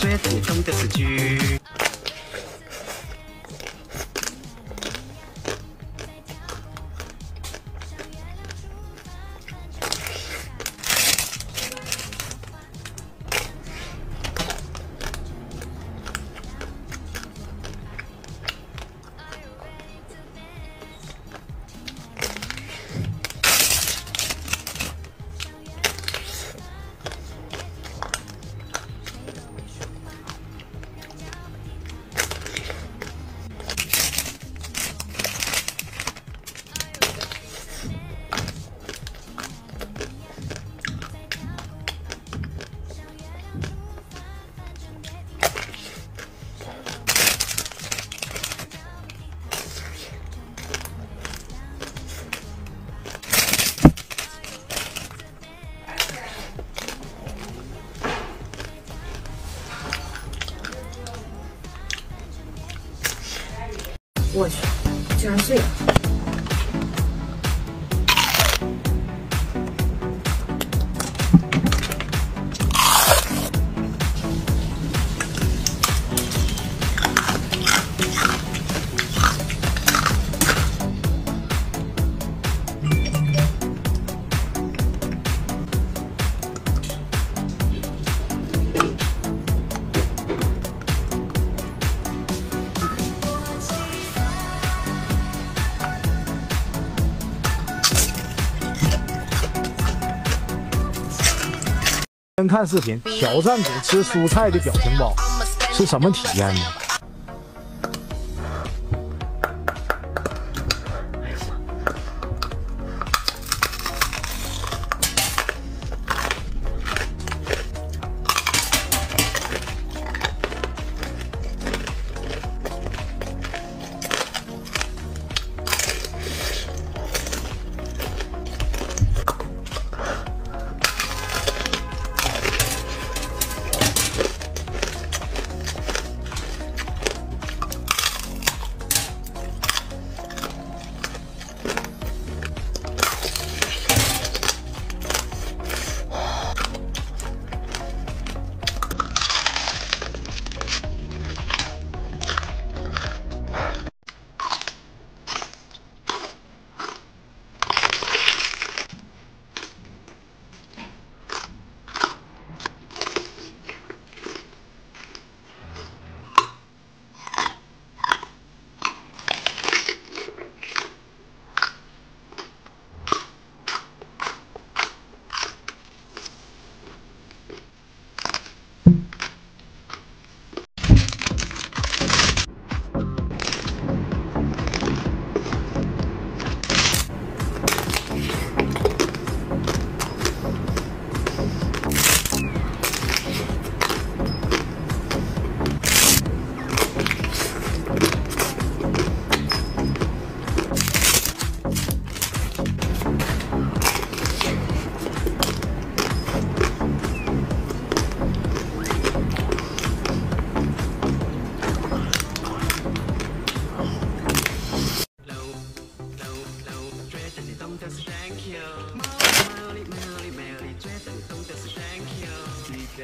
最普通的词句我去，居然碎了！先看视频挑战组吃蔬菜的表情包，是什么体验呢？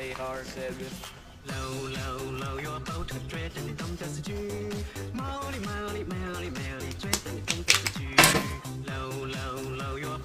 they are serious. Low, low, low, your boat straight and don't just do. Molly, molly, molly, molly, Dread and don't just. Low, low, low, your